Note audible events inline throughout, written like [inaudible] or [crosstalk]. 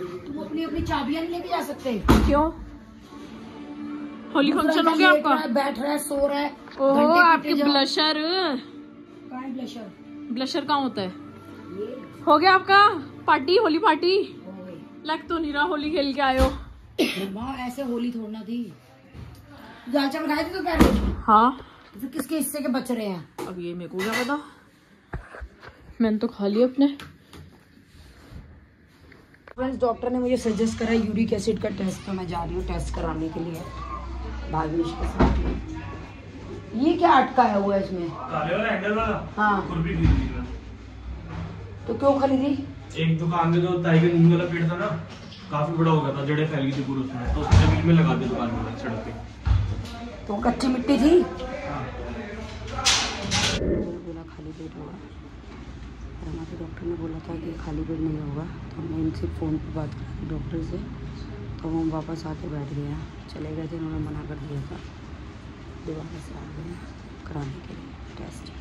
तुम अपनी अपनी चाबियाँ नहीं लेके जा सकते। क्यों? होली फ़ंक्शन हो गया आपका? बैठ रहा है सो रहा है। ओहो आपके ब्लशर ब्लशर ब्लशर कहाँ होता है? हो गया आपका? पार्टी होली पार्टी लग तो नहीं रहा होली खेल के आयो ऐसे होली थोड़ना थी। चावल खाए थे तो पहले? हाँ। फिर किसके हिस्से के बच रहे हैं? अब ये मेरे को क्या पता? मैंने तो खा लिया अपने। फ्रेंड्स डॉक्टर ने मुझे सजेस्ट करा यूरिक एसिड का टेस्ट तो मैं जा रही हूँ टेस्ट कराने के लिए। भाग्येश के साथ में। ये क्या अटकाया हुआ है इसमें? हाँ। तो क्यों खरीदी? एक दुकान में जो ताई का नींद वाला पेड़ था ना काफ़ी बड़ा हो गया था जड़ें फैल गई थी पूरे उसमें। तो उसने बीच में लगा दिया दुकान में सड़क पे। तो कच्ची मिट्टी थी? बोला खाली पेट होगा रमा हमारे डॉक्टर ने बोला था कि खाली पेट नहीं होगा तो हमने इनसे फ़ोन पर बात की डॉक्टर से तो हम वापस आके बैठ गए चले गए थे, उन्होंने मना कर दिया था। दोबारा से आ गए कराने के लिए, टेस्ट।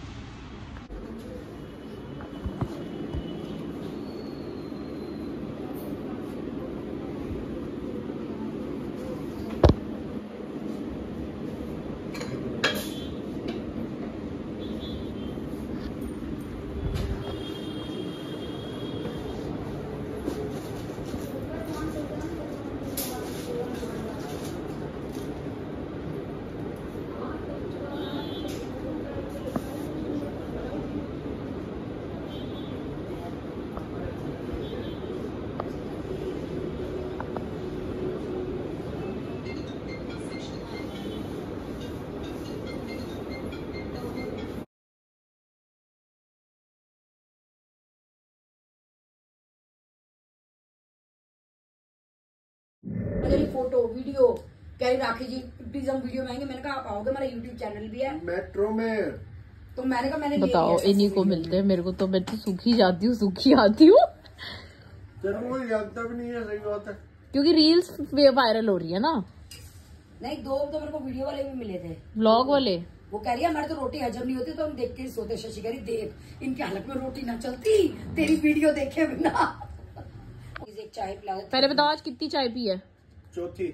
मेरी फ़ोटो वीडियो कह रही राखी जी प्लीज़ हम वीडियो में आएँगे। मैंने कहा आप आओगे हमारा यूट्यूब चैनल भी है। मेट्रो में। तो मैंने कहा मैंने बताओ इन्हीं को मिलते हैं। मेरे को तो मैं तो सूखी जाती हूँ सूखी आती हूँ। जानता भी नहीं है सही बात है। क्योंकि रील्स वायरल हो रही है ना। नहीं दो तो मेरे को वीडियो वाले भी मिले थे। व्लॉग वाले? वो कह रही है हमारे तो रोटी हजम नहीं होती तो हम देख के ही सोते शशि कह रही देख इनकी हालत में रोटी ना चलती तेरी वीडियो देखे बिना। [laughs] एक चाय पिला पहले बताओ आज कितनी चाय पी है? चौथी।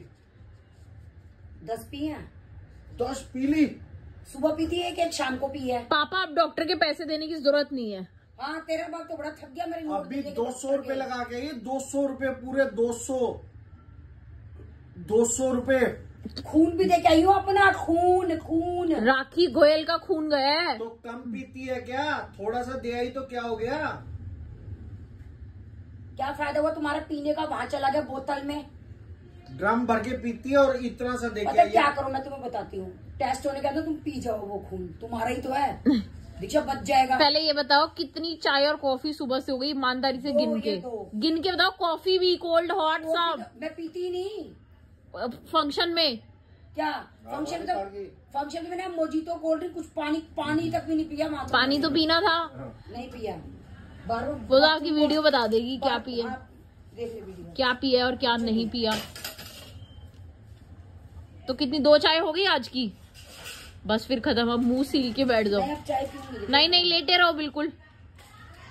दस पी है? दस पीली। सुबह पीती है एक एक शाम को पी है? पापा अब डॉक्टर के पैसे देने की ज़रूरत नहीं है। हाँ तेरा बाप तो बड़ा थक गया मेरे अभी दो सौ रुपये लगा के ये दो सौ रुपये पूरे दो सौ। दो सौ रुपये खून भी दे के आई हूँ अपना खून खून। राखी गोयल का खून गया है। तो कम पीती है क्या? थोड़ा सा दे आई तो क्या हो गया? क्या फ़ायदा हुआ तुम्हारा पीने का वहाँ चला गया बोतल में? ड्रम भर के पीती है और इतना सा दे के पता क्या करो? मैं तुम्हें बताती हूँ। टेस्ट होने के अंदर तुम पी जाओ वो खून। तुम्हारा ही तो है। [laughs] दीक्षा बच जाएगा। पहले ये बताओ कितनी चाय और कॉफ़ी सुबह से हो गई ईमानदारी से गिन के। गिन के बताओ कॉफ़ी भी कोल्ड हॉट सब। मैं पीती नहीं। फ़ंक्शन में? क्या? फ़ंक्शन में तो फ़ंक्शन में मैंने मोजीतो कोल्ड ड्रिंक कुछ पानी पानी तक भी नहीं पिया पानी तो पीना था। नहीं पिया। तो आपकी वीडियो बता देगी क्या वीडियो। क्या पिया और क्या नहीं पिया। तो कितनी दो चाय हो गई आज की? बस फिर खत्म अब मुँह सील के बैठ जाओ। नहीं नहीं लेटे रहो बिल्कुल।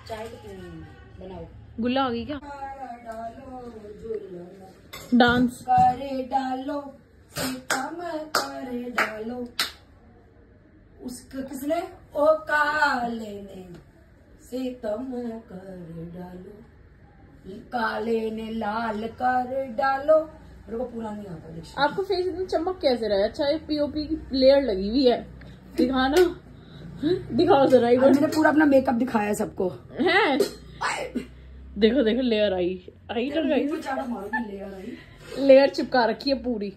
चाय तो बनाओ। गुल्ला आ गई क्या? डांस करे डालो करे डालो। उसका किसने? ओ काले ने। सीतम कर डालो। काले ने लाल कर डालो। मेरे को पूरा नहीं आता आपको फेस इतना चमक कैसे रहा है? अच्छा ये पीओपी की लेयर लगी हुई है। दिखाना दिखाओ जरा एक बार। मैंने पूरा अपना मेकअप दिखाया सबको। है? देखो देखो लेयर आई। आई रही लेयर चिपका रखी है पूरी।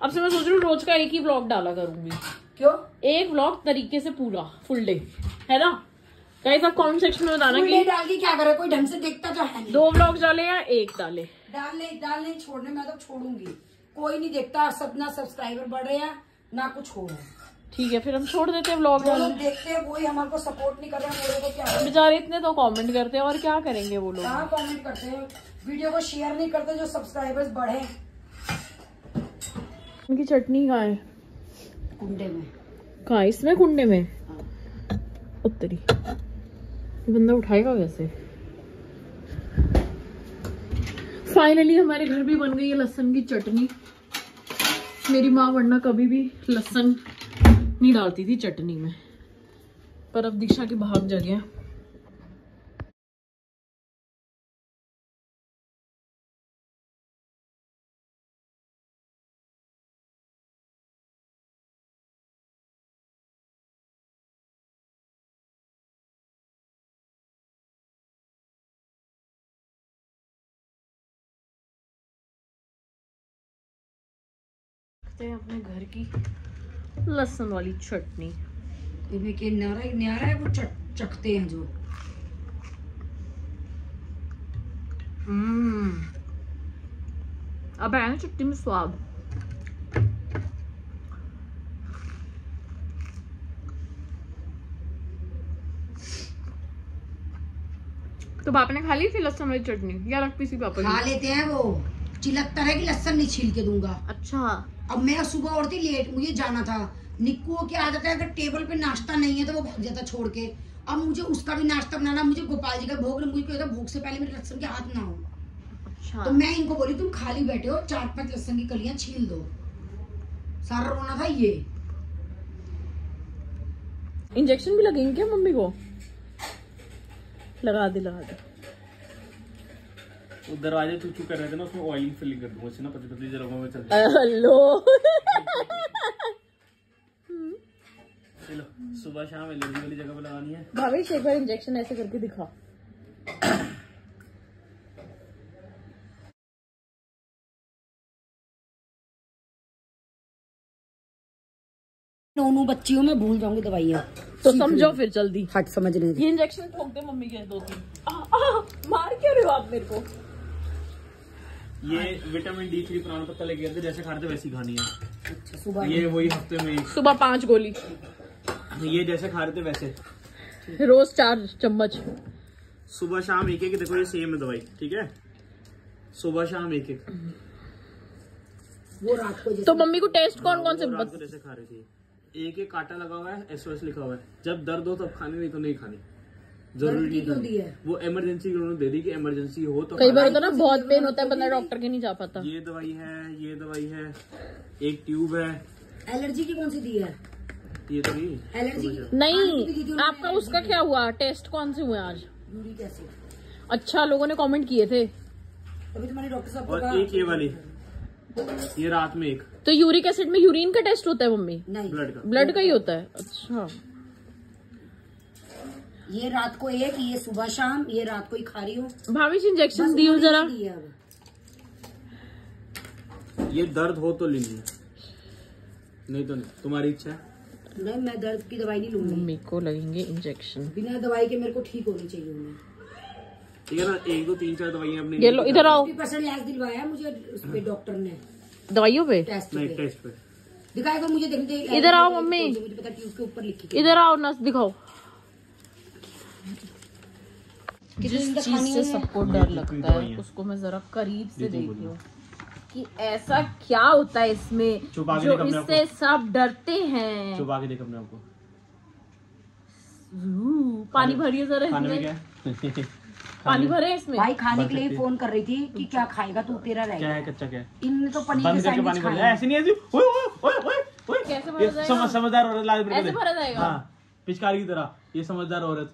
अब से मैं सोच रही हूँ रोज का एक ही व्लॉग डाला करूँगी। क्यों? एक व्लॉग तरीके से पूरा फुल डे है ना? गाइस आप कमेंट सेक्शन में बताना कि डाल के क्या करे? कोई ढंग से देखता तो है दो व्लॉग डाले या एक डाले? डालने डालने छोड़ने में तो छोड़ूँगी। कोई नहीं देखता सब ना सब्सक्राइबर बढ़ रहे हैं ना कुछ हो रहा है। ठीक है फिर हम छोड़ देते हैं व्लॉग जो लोग देखते हैं वही हमारे को सपोर्ट नहीं कर रहे हैं वो क्या करें? बेचारे इतने तो कमेंट करते हैं और क्या करेंगे वो लोग? कहाँ कमेंट करते हैं? वीडियो को शेयर नहीं करते जो सब्सक्राइबर्स बढ़े। उनकी चटनी कहाँ है? कुंडे में। कहाँ है? इसमें कुंडे में? उत्तरी। बंदा उठाएगा कैसे? फाइनली हमारे घर भी बन गई है लहसन की चटनी। मेरी माँ वरना कभी भी लहसन नहीं डालती थी चटनी में। पर अब दीक्षा के भाग जगह करते हैं अपने घर की लहसुन वाली चटनी। इनमें के न्यारा न्यारा है वो चट, चखते हैं जो। हम्म। अब ना चटनी में स्वाद। तो पापा ने खा ली थी लहसुन वाली चटनी? या लगती सी पापा खा लेते हैं वो। चिलकता है कि लहसन नहीं छील के दूँगा। अच्छा। अब मैं सुबह उठती लेट मुझे जाना था। निक्कू को क्या आदत है अगर टेबल पे नाश्ता नहीं है तो वो भाग जाता छोड़ के। अब मुझे उसका भी नाश्ता बनाना मुझे गोपाल जी का भोग मुझे क्या भोग से पहले मेरे लहसन के हाथ ना हो। अच्छा। तो मैं इनको बोली तुम खाली बैठे हो चार पाँच लहसन की कलियाँ छील दो। सारा रोना था ये। इंजेक्शन भी लगेंगे क्या मम्मी को? लगा दे लगा दे। वो दरवाजे चू चू कर रहे थे ना उसमें ऑयल फिलिंग कर दूँगा ना पतली पतली जगहों में चलते हेलो। चलो सुबह शाम एलर्जी वाली जगह पे लगानी है। भावेश एक बार इंजेक्शन ऐसे करके दिखा नोनू बच्चियों में भूल जाऊँगी दवाइयाँ। तो समझो फिर जल्दी। हट समझ दे ये इंजेक्शन ठोक दे मम्मी के दो तीन। मार क्यों रहे हो आप मेरे को? ये विटामिन डी थ्री पुराना पत्ता लेके थे जैसे खाते वैसी खानी है। अच्छा ये वही हफ़्ते में सुबह पाँच गोली। ये जैसे खा रहे थे वैसे। रोज चार चम्मच। सुबह शाम एक एक देखो ये सेम है दवाई ठीक है? सुबह शाम एक एक। वो रात को तो मम्मी को टेस्ट कौन कौन से रात को जैसे खा रही थी। एक एक कांटा लगा हुआ है एसओएस लिखा हुआ है। जब दर्द हो तब खानी नहीं तो नहीं खानी। ज़रूरी क्यों दी है। वो इमरजेंसी उन्होंने दे दी कि इमरजेंसी हो तो कई बार होता है ना बहुत पेन होता है बंदा डॉक्टर के नहीं जा पाता। ये दवाई है ये दवाई है एक ट्यूब है। एलर्जी की कौन सी दी है? ये तो नहीं। एलर्जी नहीं आपका उसका क्या हुआ? टेस्ट कौन से हुए आज? यूरिक अच्छा लोगों ने कमेंट किए थे। अभी तुम्हारे डॉक्टर साहब और एक ये वाली। ये रात में एक। तो यूरिक एसिड में यूरिन का टेस्ट होता है मम्मी? नहीं। ब्लड का। ब्लड का ही होता है। अच्छा। ये रात को एक ये सुबह शाम ये रात को ही खा रही हूँ। भाविश इंजेक्शन दियो जरा। ये। ये दर्द हो तो लीजिए। नहीं तो नहीं तुम्हारी इच्छा है? नहीं मैं दर्द की दवाई नहीं लूँगी। मम्मी को लगेंगे इंजेक्शन बिना दवाई के मेरे को ठीक होनी चाहिए उन्हें। ठीक है ना एक दो तीन चार दवाइयाँ अपनी ये लो इधर आओ। परसेंट लैस दिलवाया है मुझे उस पे डॉक्टर ने। दवाइयों पे? टेस्ट नहीं टेस्ट पे। दिखाएगा मुझे देखते इधर आओ, मम्मी। मुझे पता ट्यूब के ऊपर लिखी इधर आओ नस दिखाओ। जिस चीज़ से सबको डर लगता है उसको मैं जरा करीब से देख लूँ कि ऐसा क्या होता है इसमें जो इससे सब डरते हैं। चुपा के देख अपने आपको पानी भरिए जरा खाने में इसमें। क्या? [laughs] पानी भरे इसमें? भाई खाने के लिए फ़ोन कर रही थी कि क्या खाएगा तू तेरा रहेगा। क्या है कच्चा क्या इनने तो पनीर बंद के करके पानी सैंडविच भर खाए ऐसे नहीं ऐसे ओए ओए ओए ओए कैसे भरा जाएगा? समझ समझदार औरत लाल ऐसे भरा जाएगा? हाँ पिचकारी की तरह। ये समझदार औरत।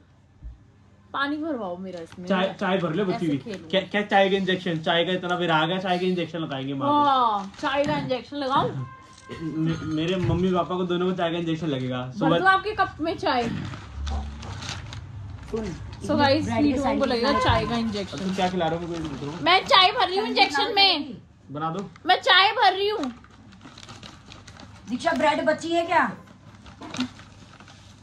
पानी भरवाओ मेरा इसमें। चाय चाय भर ले बच्ची हुई क्या क्या चाय का इंजेक्शन चाय का इतना विराग है चाय का इंजेक्शन लगाएँगे माँ हाँ चाय का इंजेक्शन लगाओ। [laughs] मे- मेरे मम्मी पापा को दोनों को चाय का इंजेक्शन लगेगा। भर दो आपके कप में चाय। सुन सो गाइस के को लगेगा चाय का इंजेक्शन तुम क्या खिला रहे हो। मैं चाय भर रही हूँ इंजेक्शन में। बना दो। मैं चाय भर रही हूँ। दीक्षा ब्रेड बची है क्या?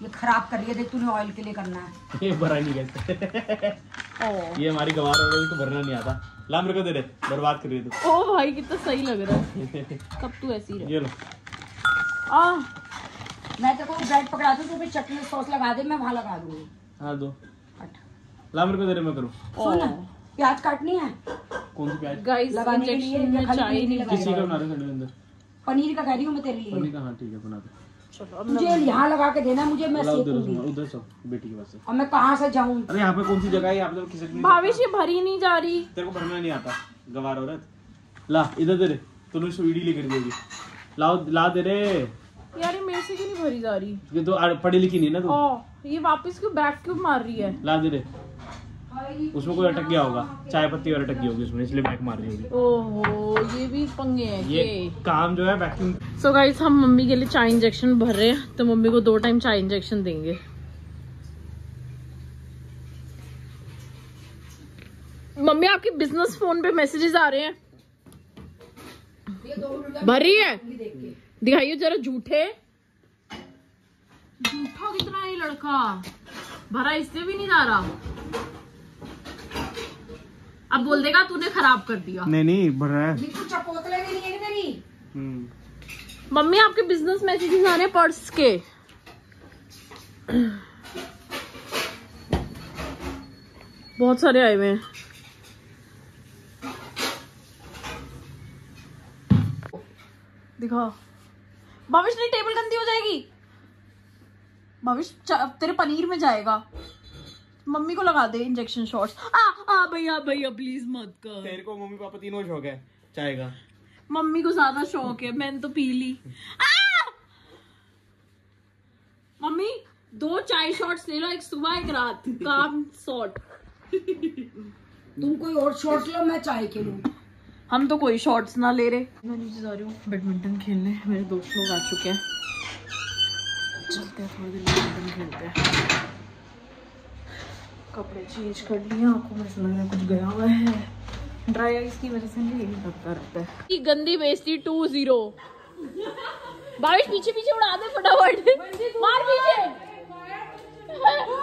ये खराब कर रही है देख तूने ऑयल के लिए करना है। [laughs] ये भरा नहीं ओ। ये हमारी गवार हो रही तो भरना नहीं आता। ला मेरे को दे दे बर्बाद कर रही तू। ओ भाई कितना सही लग रहा है। [laughs] कब तू ऐसी रहे? ये लो। आ। मैं तेरे को ब्रेड पकड़ा दूँ तो फिर चटनी सॉस लगा दे मैं वहाँ लगा दूँगी। हाँ दो। हट। ला मेरे को दे दे मैं करूँ। सुन प्याज काटनी है? कौन सी प्याज? गाइस लगाने के लिए खाली चाय नहीं किसी का बना रहे हो अंदर। पनीर का कह रही हूँ मैं तेरे लिए। पनीर का हाँ ठीक है बना दो। मुझे यहाँ लगा के देना मुझे मैं उधर से, बेटी के पास से। और मैं कहाँ से जाऊँ? अरे यहाँ पे कौन सी जगह है? यहाँ पे तो किसी भावेश ये भरी नहीं जा रही। तेरे को भरना नहीं आता गवार औरत। ला इधर दे रे तूने स्वीडी लेकर देगी लाओ ला दे रे। यार ये मेरे से क्यों नहीं भरी जा रही? ये तो पढ़ी लिखी नहीं ना तू? ये वापस क्यों बैक क्यों मार रही है? ला दे रे। उसमें कोई अटक गया होगा। चाय पत्ती और अटक गई होगी उसमें इसलिए बैक मार रही होगी। ओहो ये भी पंगे हैं ये ये काम जो है वैक्यूम सो गाइस हम मम्मी के लिए चाय इंजेक्शन भर रहे हैं तो मम्मी को दो टाइम चाय इंजेक्शन देंगे। मम्मी आपके बिज़नेस फ़ोन पे मैसेजेस आ रहे हैं। भर रही है? दिखाइए जरा झूठे। झूठा कितना है ये लड़का? भरा इससे भी नहीं जा रहा। अब बोल देगा तूने खराब कर दिया। नहीं नहीं भर रहा है। चपोतले भी नहीं है तेरी हम्म। मम्मी आपके बिज़नेस मैसेजेस आ रहे पर्स के। बहुत सारे आए हुए हैं। दिखा भविष्य नहीं टेबल गंदी हो जाएगी। भविष्य तेरे पनीर में जाएगा। मम्मी को लगा दे इंजेक्शन शॉट्स आ आ भैया भैया प्लीज़ मत कर। तेरे को मम्मी पापा तीनों शौक है चाय का मम्मी को ज़्यादा शौक है मैंने तो पी ली। मम्मी दो चाय शॉट्स ले लो एक सुबह एक रात। काम शॉट तुम कोई और शॉट लो मैं चाय के लूँ। हम तो कोई शॉट्स ना ले रहे। मैं नीचे जा रही हूँ बैडमिंटन खेलने। मेरे दोस्त लोग आ चुके हैं। चलते हैं थोड़ी देर बैडमिंटन खेलते हैं। कपड़े चेंज कर लिए आँखों में ऐसा लग रहा है कुछ गया हुआ है। ड्राई आइस की वजह से मुझे यही लगता रहता है। ये गंदी बेइज्जती टू ज़ीरो। बारिश पीछे पीछे उड़ा दे फटाफट। मार पीछे।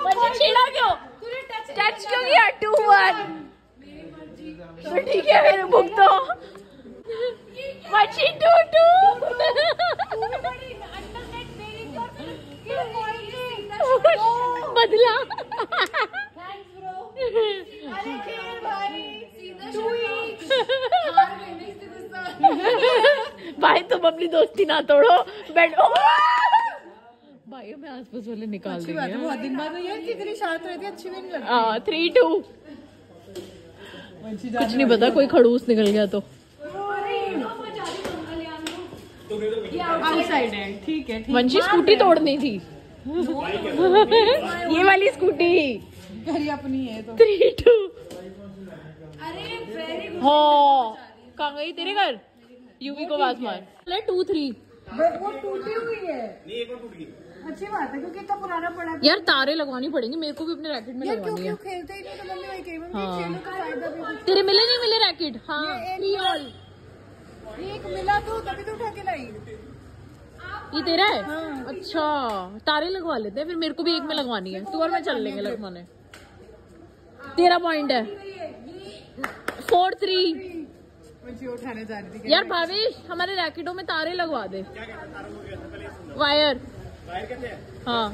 बच्चे छेड़ा क्यों? टच क्यों किया टू वन तो ठीक है मेरे बुक तो मच्छी टू टू बदला। भाई तुम अपनी दोस्ती ना तोड़ो। बैठो भाई मैं आसपास वाले निकाल देंगे। बहुत दिन बाद कितनी शांत रहती अच्छी भी नहीं लगती। हाँ थ्री टू कुछ नहीं पता कोई खड़ूस निकल गया तो। आउटसाइड है। ठीक है वंशी स्कूटी तोड़नी थी। [laughs] ये वाली स्कूटी अपनी है तो। थ्री टू हो। कहाँ गई? तेरे घर? यूवी को आवाज़ मार। ले टू थ्री वो टूटी हुई है। नहीं एक और टूट गई। अच्छी बात है क्योंकि इतना पुराना पड़ा यार तारे लगवानी पड़ेंगी मेरे को भी अपने रैकेट में लगवानी है। खेलते ही नहीं तो मम्मी वही कही हाँ। तेरे मिले नहीं मिले रैकेट हाँ. एक मिला तो तभी तो उठा के लाई। ये तेरा है? अच्छा तारे लगवा लेते हैं फिर मेरे को भी एक में लगवानी है। तू और मैं चल लेंगे लगवाने तेरा पॉइंट है। फोर थ्री उठाने जा रही थी यार भावेश हमारे रैकेटों में तारे लगवा दे। वायर हाँ।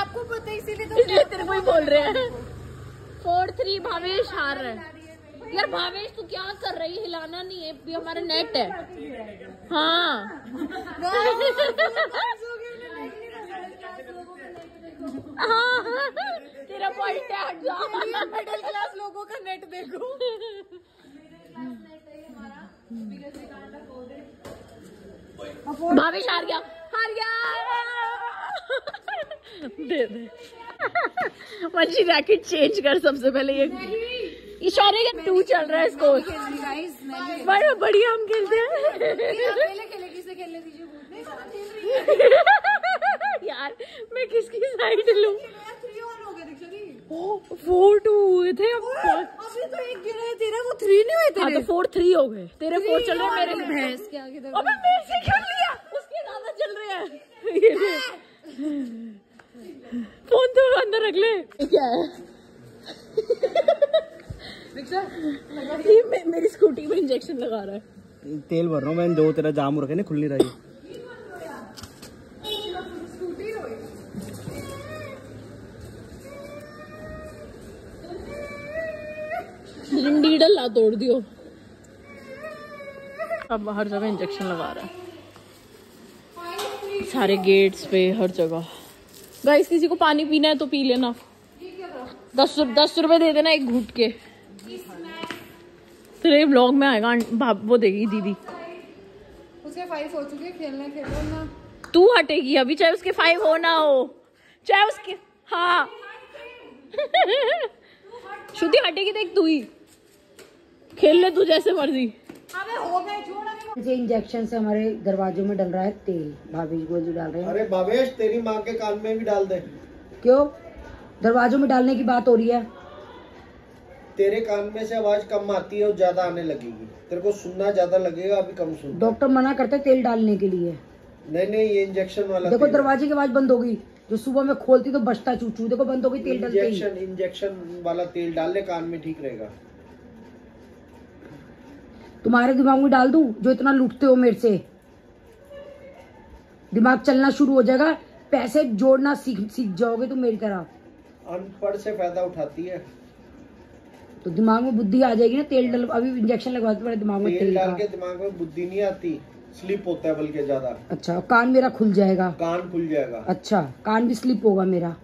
आपको पता इसीलिए तो इसलिए तेरे को ही बोल रहे हैं। फोर थ्री भावेश हार रहा है। यार भावेश तू क्या कर रही है? हिलाना नहीं है ये हमारा नेट हाँ। [laughs] हाँ। तेरा पॉइंट है हट जा। मिडिल क्लास लोगों का नेट देखो। भावेश हार गया। हार गया। दे दे। वंशी रैकेट चेंज कर सबसे पहले ये। इशारे का टू चल रहा है स्कोर बड़ा बढ़िया हम खेलते हैं। [laughs] यार मैं किसकी साइड लूँ? हो फोर टू हुए थे अब अभी तो एक गिरा है तेरा वो थ्री नहीं हुए हाँ तो फोर थ्री हो गए। तेरे फोर चल रहे मेरे भैंस के आगे अबे मेरे से खेल लिया। उसके ज़्यादा चल रहे हैं। फ़ोन तो अंदर रख ले। क्या? है ये मेरी स्कूटी में इंजेक्शन लगा रहा है। तेल भर रहा हूँ मैंने दो तेरा जाम रखे ना खुल नहीं रही डीडल ला तोड़ दियो। अब हर जगह इंजेक्शन लगा रहा है। सारे गेट्स पे हर जगह। गाइस किसी को पानी पीना है तो पी लेना। दस दस रुपए दे देना एक घूट के। तेरे ब्लॉग में आएगा भाप वो देगी दीदी। उसके फाइव हो चुके खेलने खेलो ना। तू हटेगी अभी चाहे उसके फाइव हो ना हो। चाहे उसके हाँ। [laughs] श्रुति हटेगी देख तू ही। खेल ले तू जैसे मर्ज़ी। अबे हो गए छोड़ अभी इंजेक्शन से हमारे दरवाजों में डल रहा है तेल। भाभी को जो डाल रहे हैं। अरे भावेश तेरी माँ के कान में भी डाल दे। क्यों? दरवाजों में डालने की बात हो रही है। तेरे कान में से आवाज़ कम आती है और ज़्यादा आने लगेगी। तेरे को सुनना ज़्यादा लगेगा अभी कम सुन। डॉक्टर मना करते हैं तेल डालने के लिए। नहीं नहीं ये इंजेक्शन वाला देखो दरवाजे की आवाज़ बंद होगी। जो सुबह में खोलती तो बचता चूचू। देखो बंद होगी तेल डलते इंजेक्शन इंजेक्शन वाला तेल डाल ले कान में ठीक रहेगा। तुम्हारे दिमाग में डाल दूँ? जो इतना लूटते हो मेरे से। दिमाग चलना शुरू हो जाएगा। पैसे जोड़ना सीख सीख जाओगे तुम मेरी तरह। अनपढ़ से फ़ायदा उठाती है। तो दिमाग में बुद्धि आ जाएगी ना तेल डल अभी इंजेक्शन लगवाते पड़े दिमाग में तेल डाल के दिमाग में बुद्धि नहीं आती। स्लिप होता है बल्कि ज़्यादा। अच्छा कान मेरा खुल जाएगा। कान खुल जाएगा। अच्छा कान भी स्लिप होगा मेरा।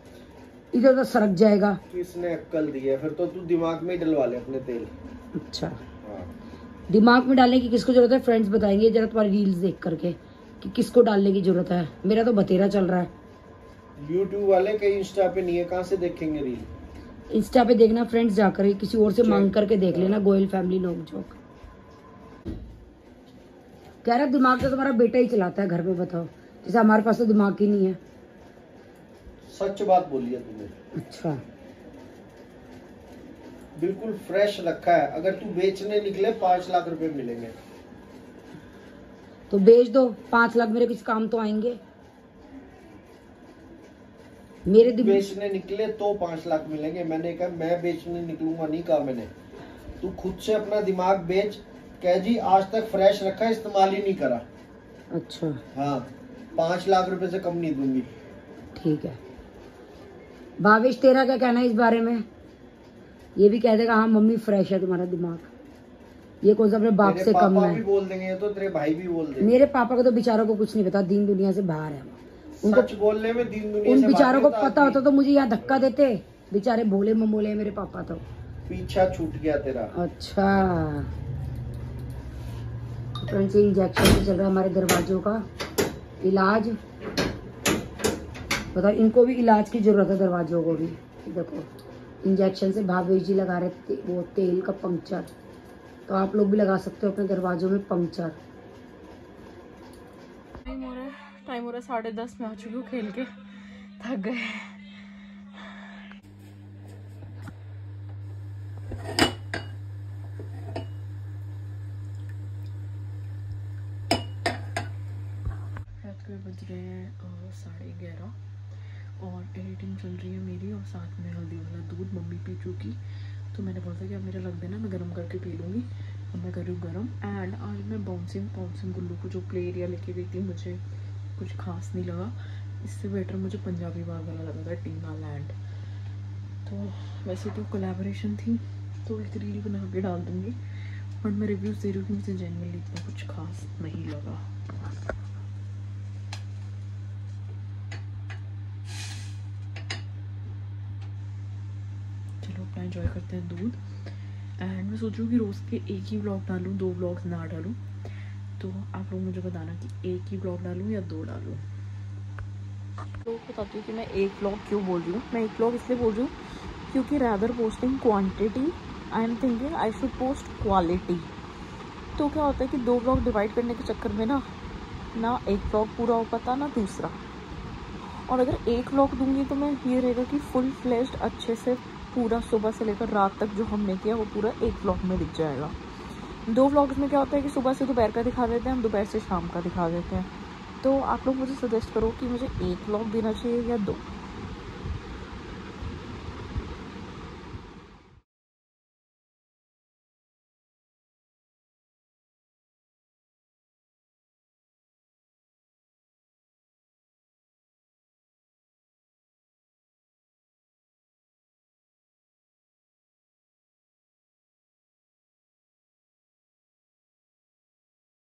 इधर उधर सरक जाएगा। किसने अक्कल दी है फिर तो तू दिमाग में ही डलवा ले अपने तेल। अच्छा। दिमाग में डालने की किसको ज़रूरत है फ्रेंड्स बताएँगे जरा तुम्हारी रील्स देख करके कि किसको डालने की ज़रूरत है। मेरा तो बतेरा चल रहा है। यूट्यूब वाले कहीं इंस्टा पे नहीं है कहाँ से देखेंगे रील इंस्टा पे देखना फ्रेंड्स जाकर किसी और से मांग करके देख लेना गोयल फैमिली नोक जोक कह रहा दिमाग तो तुम्हारा बेटा ही चलाता है घर में बताओ। जैसे हमारे पास तो दिमाग ही नहीं है। सच बात बोली है तूने। अच्छा। बिल्कुल फ्रेश रखा है। अगर तू बेचने निकले पाँच लाख रुपए मिलेंगे। तो बेच दो पाँच लाख मेरे किस काम तो आएँगे। मेरे बेचने निकले तो पाँच लाख मिलेंगे। मैंने कहा मैं बेचने निकलूँगा नहीं कहा मैंने। तू खुद से अपना दिमाग बेच। कह जी आज तक फ्रेश रखा इस्तेमाल ही नहीं करा। अच्छा। हाँ पाँच लाख रुपए से कम नहीं दूँगी। ठीक है। भावेश तेरा क्या कहना है इस बारे में? ये भी कह देगा हाँ मम्मी फ्रेश है तुम्हारा दिमाग। ये कौन सा अपने बाप से कम है? बोल देंगे ये तो तेरे भाई भी बोल देंगे। मेरे पापा को तो बेचारों को कुछ नहीं पता दीन दुनिया से बाहर है। उनको बोलने में दिन दुनिया उन से बेचारों को पता होता तो मुझे यहाँ धक्का देते। बेचारे भोले ममोले हैं मेरे पापा तो। पीछा छूट गया तेरा। अच्छा। फ्रेंड्स इंजेक्शन चल रहा है हमारे दरवाजों का। इलाज। बताओ इनको भी इलाज की ज़रूरत है दरवाजों को भी। देखो। इंजेक्शन से भावेश जी लगा रहे ते, वो तेल का पंक्चर। तो आप लोग भी लगा सकते हो अपने दरवाजों में पंक्चर। टाइम हो रहा है टाइम हो रहा है साढ़े दस में आ चुकी हूँ खेल के। थक गए रात के बज रहे हैं साढ़े ग्यारह। और एडिटिंग चल रही है मेरी और साथ में हल्दी वाला दूध मम्मी पी चुकी। तो मैंने बोला था कि अब मेरा लग देना, मैं गर्म करके पी लूँगी। अब मैं कर गर्म। एंड आज मैं बाउंसिंग बाउंसिंग गुल्लू को जो प्ले एरिया लेके गई थी, मुझे कुछ खास नहीं लगा। इससे बेटर मुझे पंजाबी बाग वाला लगा था, टीना लैंड तो वैसे तो कोलेबोरेशन थी तो एक रील बना के डाल दूँगी। बट मैं रिव्यूज़ दे रही हूँ कि मुझे जेनरली इतना कुछ खास नहीं लगा। एंजॉय करते हैं दूध। एंड मैं सोच रही हूँ कि रोज़ के एक ही व्लॉग डालूँ, दो व्लॉग्स ना डालूँ। तो आप लोग मुझे बताना कि एक ही व्लॉग डालूँ या दो डालूँ? तो बताती हूँ कि मैं एक व्लॉग क्यों बोल रही हूँ। मैं एक व्लॉग इसलिए बोल रही हूँ क्योंकि rather posting quantity I am thinking I should post quality तो क्या होता है कि दो व्लॉग डिवाइड करने के चक्कर में ना ना एक व्लॉग पूरा हो पाता, ना दूसरा। और अगर एक व्लॉग दूँगी तो मैं ये रहेगा कि फुल फ्लेश्ड अच्छे से पूरा सुबह से लेकर रात तक जो हमने किया, वो पूरा एक ब्लॉग में दिख जाएगा। दो ब्लॉग्स में क्या होता है कि सुबह से दोपहर का दिखा देते हैं, हम दोपहर से शाम का दिखा देते हैं। तो आप लोग मुझे सजेस्ट करो कि मुझे एक ब्लॉग देना चाहिए या दो।